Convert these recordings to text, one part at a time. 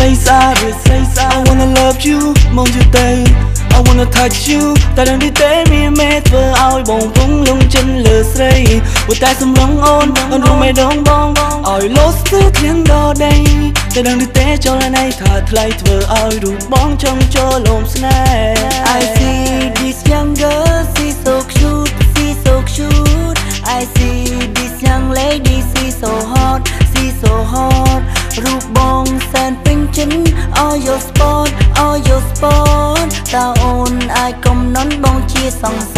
រីស្អាតឬស្រីស្អាត I wanna love you មកយូរទៅ I wanna touch you តែដឹងទីទេមានមេធ្វើឲ្យបងពងលងចិត្តលើស្រីព្រោះតែសំឡងអូនអូនរំមេដងបងឲ្យលោស្ទើធៀងដល់ដីតែដឹងទីទេចូលណៃថាថ្លៃធ្វើឲ្យរូបបងចង់ចូលលំស្នេហ៍ I see this young girl she's so cute she's so cute I see this young lady she's so hot she's so hot រូបបងសែន ពេញចិន all your sport all your sport តើអូនអាចកំណត់បងជាសង្សារ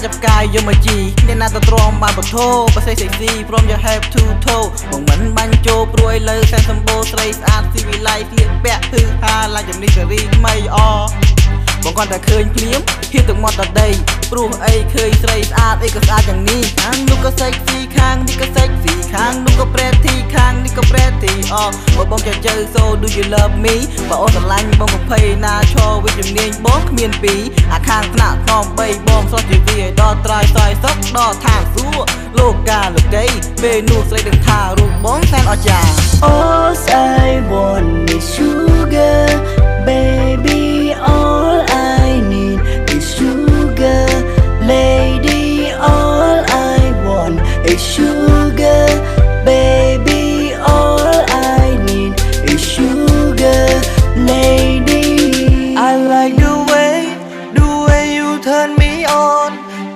ចចាប់ផ្កាយយកមកជីអ្នកណាទៅទ្រាំបានបធោប្រសេះសេកស៊ីព្រមយក have to toe បងមិនបាញ់ចូលព្រួយលើសែនសម្បូរស្រីស្អាតស៊ីវិល័យស្លៀកពាក់គឺហាឡាយ៉ាងនេះសេរីថ្មីអ បងគាត់តែឃើញភ្លាមហ៊ានទឹកមាត់ដដីព្រោះអីឃើញស្រីស្អាតអីក៏ស្អាតយ៉ាងនេះខាងនោះក៏សេកស៊ីខាងនេះក៏សេកស៊ីខាងនោះក៏ប្រេធីខាងនេះក៏ប្រេធីអបើបងចង់ជើសូ do you love me បើអូនស្រឡាញ់បងក៏ភ័យណាឈរវិជ្ជនាញបងគ្មានពីរអាខាងថ្នាក់ថ្នម3បងស្រស់ជីវីឲ្យដល់ត្រាយត្រាយសក់ដល់ថាសួរលោកកាលោកីពេលនោះស្រីដឹងថារូបបងសែនអស្ចារ្យ Oh I want me sugar baby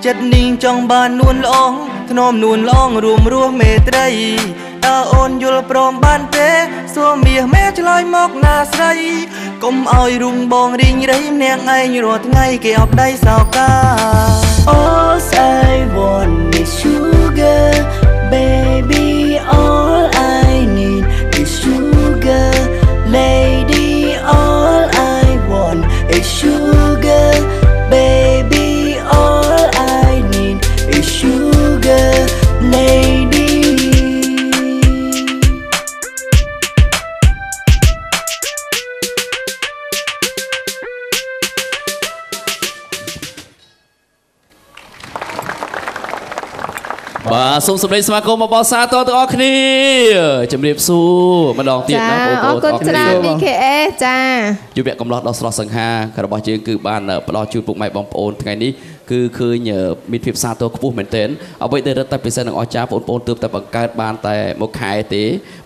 ចិត្តនាងចង់បាននួនល្អងធ្នមនួនល្អងរួមរស់មេត្រីតើអូនយល់ព្រមបានទេសួរមាសមេឆ្លើយមកណាស្រីកុំឲ្យរុងបងរីងរៃម្នាក់ឯងរាល់ថ្ងៃគេអបដៃសោកា All I want is sugar បាទសូមសម្ដែងស្វាគមន៍មកបោះសាទរទាំងអស់គ្នាជំរាបសួរម្ដងទៀតចាណាបងប្អអូរនគុណទាំងអស់ច្រើនគ្នា BKS ចាយុវកំឡោះដ៏ស្រស់សង្ហារបស់យើងគឺបានផ្ដល់ជូនពុកម៉ែបងប្អូនថ្ងៃនេះគឺឃើញមានភាពសាទរខ្ពស់មែនទែនអ្វីដែលរឹតតែពិសេសនិងអស្ចារ្យបងប្អូនទើបតែបង្កើតបានតែមួយខែទេ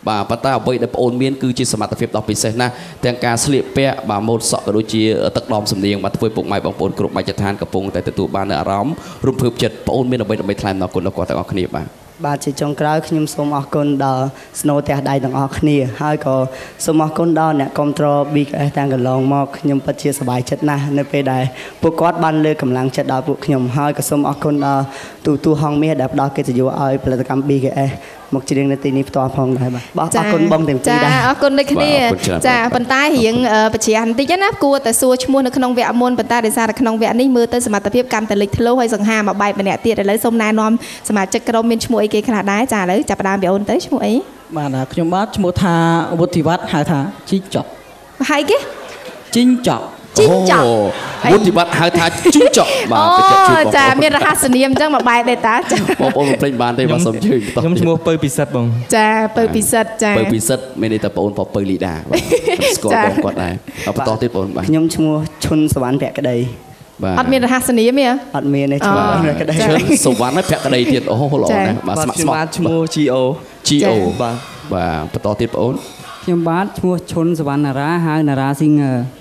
បាទប៉ុន្តែអ្វីដែលបងប្អូនមានគឺជាសមត្ថភាពដ៏ពិសេសណាស់ទាំងការស្លៀកពាក់បាទម៉ូតសក់ក៏ដូចជាទឹកដមសំនៀងបាទធ្វើពុកម៉ែបងប្អូនគ្រប់មជ្ឈដ្ឋានកំពុងតែទទួលបាននូវអារម្មណ៍រំភើបចិត្តបងប្អូនមានអ្វីដើម្បីថ្លែងអំណរគុណដល់គាត់ទាំងអស់គ្នាបាទ បាទជាចុងក្រោយខ្ញុំសូមអរគុណដល់ស្នូទះដៃទាំងអស់គ្នា ហើយក៏សូមអរគុណដល់អ្នកគ្រប់គ្រង BKS តាំងកន្លងមកខ្ញុំពិតជាសប្បាយចិត្តណាស់នៅពេលដែលពួកគាត់បានលើកកម្លាំងចិត្តដល់ពួកខ្ញុំហើយក៏សូមអរគុណដល់ទូទូហងមាសដែលផ្ដល់កិត្តិយសឲ្យផលិតកម្ម BKS មកច្រៀងនៅទីនេះផ្ទាល់ផងដែរបាទបាទអរគុណបងទាំងពីរចាដែរអរគុណដូចគ្នាបាទអរគុណច្រើនចាប៉ុន្តែរៀងអឺបច្រាស់បន្តិចណាគួរតែសួរឈ្មោះនៅក្នុងវគ្គមុនប៉ុន្តែដោយសារតែក្នុងវគ្គនេះមើលទៅសមត្ថភាពកាន់តែលេចធ្លោហើយសង្ហាមកបែបម្នាក់ទៀតឥឡូវសូមណែនាំសមាជិកក្រុមមានឈ្មោះអីគេខ្លះដែរចាឥឡូវចាប់ផ្ដើមពីអូនទៅឈ្មោះអីបាទខ្ញុំបាទឈ្មោះថាវុฒิវត្តហៅថាជីងចប់ហើយគេជីងចប់ ជីងចក់អូវុฒิបត្តិហៅថាជីងចក់បាទអូបញ្ជាក់ជូនបងប្ចាអូនមានរហស្សនាមអញ្ចឹងមកបែបដែរតាចាបងប្អូនមិនភ្លេចបានទេបាទសូមជឿបន្តខ្ញុំឈ្មោះពៅពិសិដ្ឋបងចាពៅពិសិដ្ឋចាពៅពិសិដ្ឋមានន័យថាបងអូនពពៅលីដាបាទស្គាល់ចាបងគាត់ដែរហើយបន្តទៀតបងអូនបាទខ្ញុំឈ្មោះឈុនសវណ្ណភក្តីបាទអត់មានរហស្សនាមទេហ៎អត់មានទេឈ្មោះអូភក្តីឈិនសុវណ្ណហើយភក្តីទៀតអូល្អចាណាស់បាទស្ម័គ្រស្ម័គ្រឈ្មោះ GO GO បាទបាទបន្តទៀតបងអូនខ្ញុំបាទឈ្មោះឈុនសវណ្ណារាហៅនារាស៊ីងើប